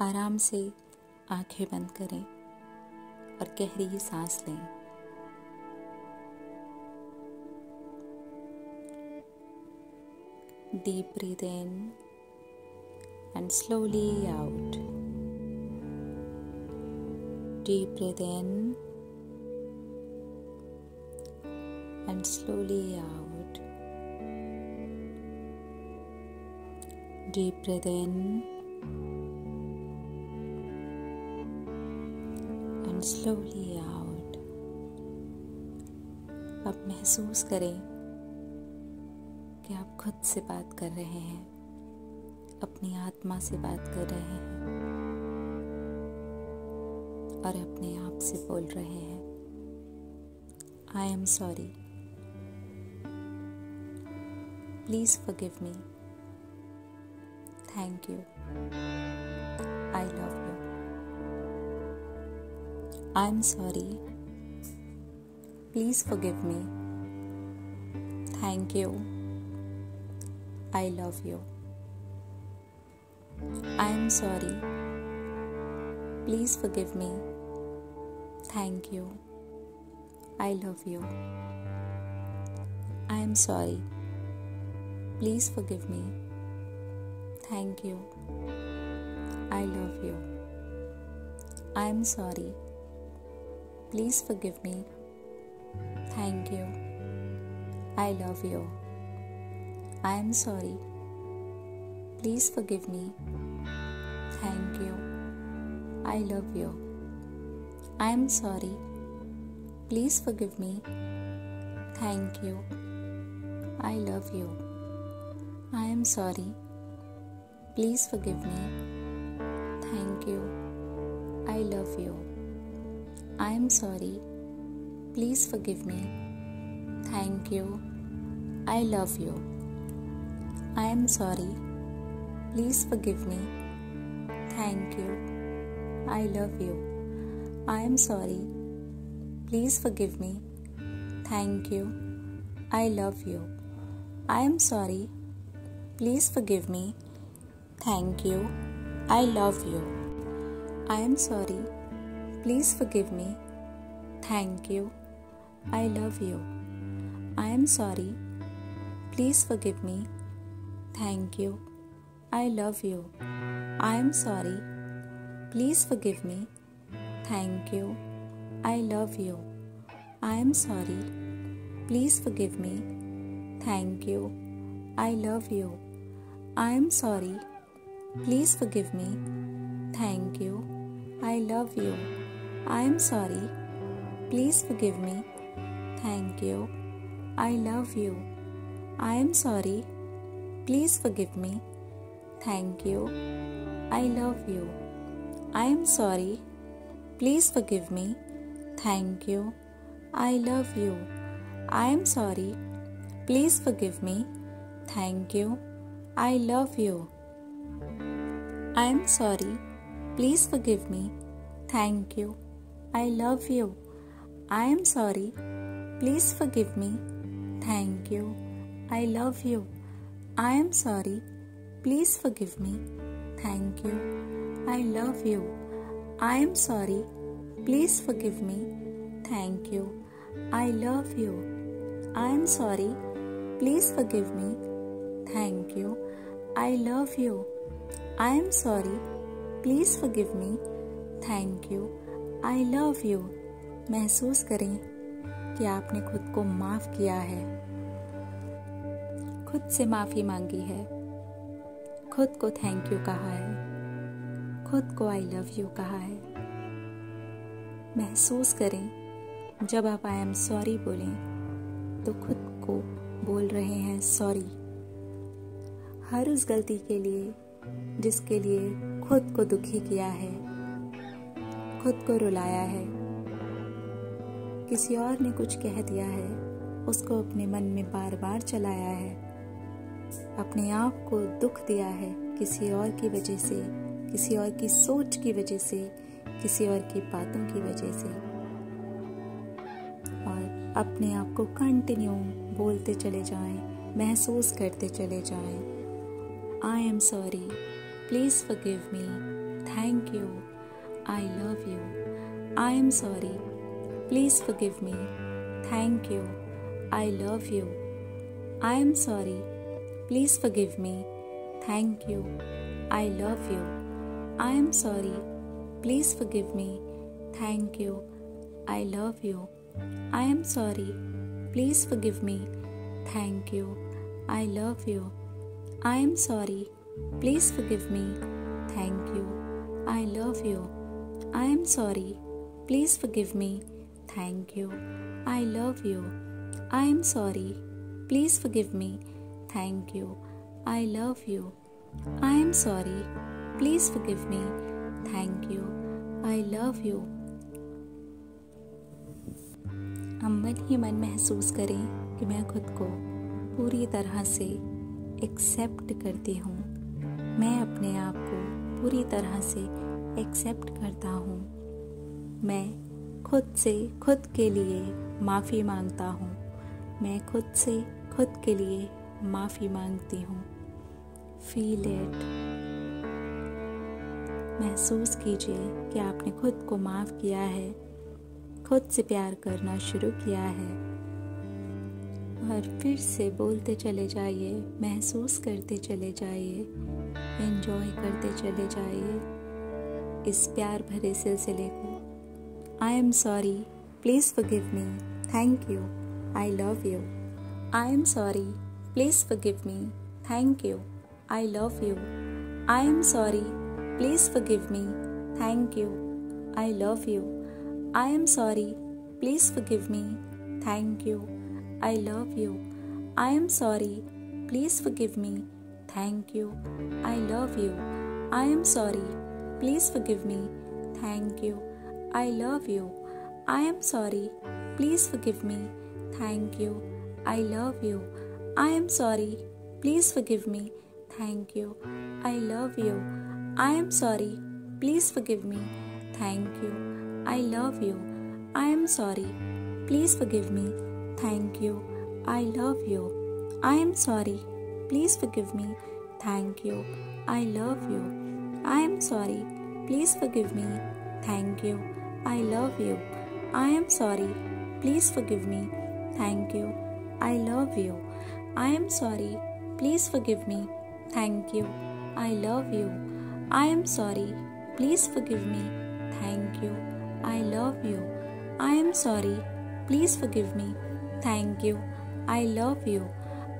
आराम से आँखें बंद करें और गहरी सांस लें। Deep breathe in and slowly out deep breathe in and slowly out deep breathe in and slowly out. अब महसूस करें कि आप खुद से बात कर रहे हैं, अपनी आत्मा से बात कर रहे हैं और अपने आप से बोल रहे हैं I am sorry please forgive me thank you I love I'm sorry. Please forgive me. Thank you. I love you. I'm sorry. Please forgive me. Thank you. I love you. I'm sorry. Please forgive me. Thank you. I love you. I'm sorry. Please forgive me. Thank you. I love you. I am sorry. Please forgive me. Thank you. I love you. I am sorry. Please forgive me. Thank you. I love you. I am sorry. Please forgive me. Thank you. I love you. I am sorry. Please forgive me. Thank you. I love you. I am sorry. Please forgive me. Thank you. I love you. I am sorry. Please forgive me. Thank you. I love you. I am sorry. Please forgive me. Thank you. I love you. I am sorry. Please forgive me. Thank you. I love you. I am sorry. Please forgive me. Thank you. I love you. I am sorry. Please forgive me. Thank you. I love you. I am sorry. Please forgive me. Thank you. I love you. I am sorry. Please forgive me. Thank you. I love you. I am sorry. Please forgive me. Thank you. I love you. I am sorry. Please forgive me. Thank you. I love you. I am sorry. Please forgive me. Thank you. I love you. I am sorry. Please forgive me. Thank you. I love you. I am sorry. Please forgive me. Thank you. I love you. I am sorry. Please forgive me. Thank you. I love you. I am sorry. Please forgive me. Thank you. I love you. I am sorry. Please forgive me. Thank you. I love you. I am sorry. Please forgive me. Thank you. I love you. I am sorry. Please forgive me. Thank you. I love you महसूस करें कि आपने खुद को माफ़ किया है। खुद से माफ़ी मांगी है। खुद को थैंक यू कहा है। खुद को आई लव यू कहा है। महसूस करें, जब आप आई एम सॉरी बोलें तो खुद को बोल रहे हैं सॉरी हर उस गलती के लिए, जिसके लिए खुद को दुखी किया है। खुद को रुलाया है। किसी और ने कुछ कह दिया है, उसको अपने मन में बार बार चलाया है। अपने आप को दुख दिया है किसी और की वजह से, किसी और की सोच की वजह से, किसी और की बातों की वजह से। और अपने आप को कंटिन्यू बोलते चले जाएँ, महसूस करते चले जाएँ। I am sorry please forgive me thank you. I love you. I am sorry. Please forgive me. Thank you. I love you. I am sorry. Please forgive me. Thank you. I love you. I am sorry. Please forgive me. Thank you. I love you. I am sorry. Please forgive me. Thank you. I love you. I am sorry. Please forgive me. Thank you. I love you. I am sorry please फ give me thank you I love you I am sorry please फ मी thank you I love you I am sorry please फ मी thank you I love you अमन ही मन महसूस करें कि मैं खुद को पूरी तरह से एक्सेप्ट करती हूँ। मैं अपने आप को पूरी तरह से एक्सेप्ट करता हूँ। मैं खुद से खुद के लिए माफ़ी माँगता हूँ। मैं खुद से खुद के लिए माफ़ी मांगती हूँ। फील इट महसूस कीजिए कि आपने खुद को माफ़ किया है। खुद से प्यार करना शुरू किया है। और फिर से बोलते चले जाइए, महसूस करते चले जाइए एंजॉय करते चले जाइए। इस प्यार भरे सिलसिले को I am sorry please forgive me thank you I love you I am sorry please forgive me thank you I love you I am sorry please forgive me thank you I love you I am sorry please forgive me thank you I love you. I am sorry. Please forgive me. Thank you. I love you. I am sorry. Please forgive me. Thank you. I love you. I am sorry. Please forgive me. Thank you. I love you. I am sorry. Please forgive me. Thank you. I love you. I am sorry. Please forgive me. Thank you. I love you. I am sorry. Please forgive me. Thank you. I love you. I am sorry. Please forgive me. Thank you. I love you. Am sorry. Please forgive me. Thank you. I love you. I am sorry. Please forgive me. Thank you. I love you. I am sorry. Please forgive me. Thank you. I love you. I am sorry. Please forgive me. Thank you. I love you. I am sorry. Please forgive me. Thank you. I love you.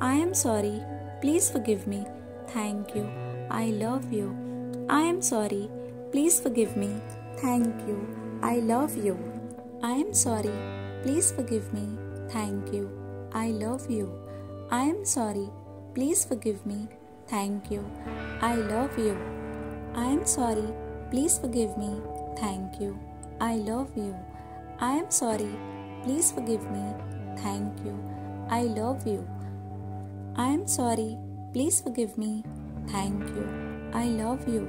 I am sorry. Please forgive me. Thank you. I love you. I am sorry. Please forgive me. Thank you. I love you. I am sorry. Please forgive me. Thank you. I love you. I am sorry. Please forgive me. Thank you. I love you. I am sorry. Please forgive me. Thank you. I love you. I am sorry. Please forgive me. Thank you. I love you. I am sorry. Please forgive me. Thank you. I love you.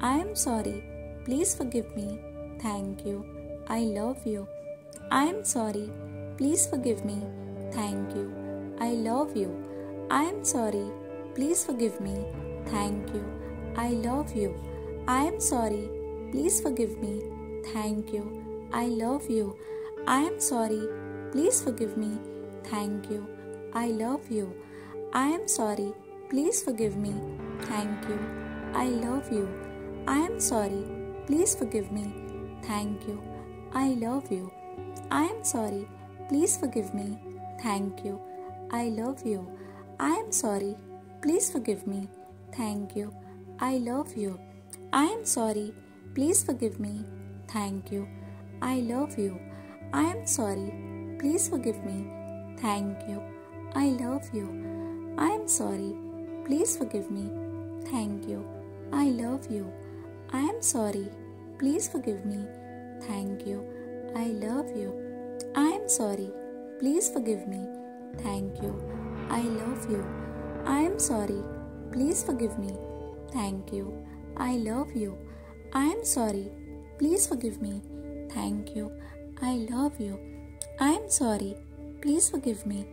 I am sorry. Please forgive me. Thank you. I love you. I am sorry. Please forgive me. Thank you. I love you. I am sorry. Please forgive me. Thank you. I love you. I am sorry. Please forgive me. Thank you. I love you. I am sorry. Please forgive me. Thank you. I love you. I am sorry. Please forgive me. Thank you. I love you. I am sorry. Please forgive me. Thank you. I love you. I am sorry. Please forgive me. Thank you. I love you. I am sorry. Please forgive me. Thank you. I love you. I am sorry. Please forgive me. Thank you. I love you. I am sorry. Please forgive me. Thank you. I love you. I am sorry. Please forgive me. Thank you. I love you. I am sorry. Please forgive me. Thank you. I love you. I am sorry. Please forgive me. Thank you. I love you. I am sorry. Please forgive me. Thank you. I love you. I am sorry. Please forgive me. Thank you. I love you. I am sorry. Please forgive me.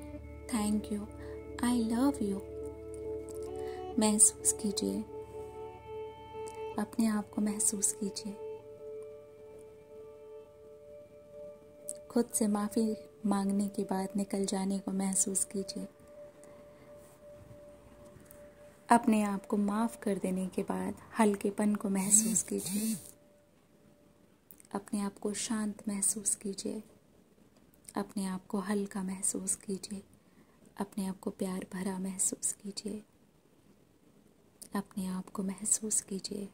Thank you. I love you. महसूस कीजिए अपने आप को महसूस कीजिए। खुद से माफ़ी मांगने के बाद निकल जाने को महसूस कीजिए। अपने आप को माफ़ कर देने के बाद हल्केपन को महसूस कीजिए। अपने आप को शांत महसूस कीजिए। अपने आप को हल्का महसूस कीजिए। अपने आप को प्यार भरा महसूस कीजिए। अपने आप को महसूस कीजिए।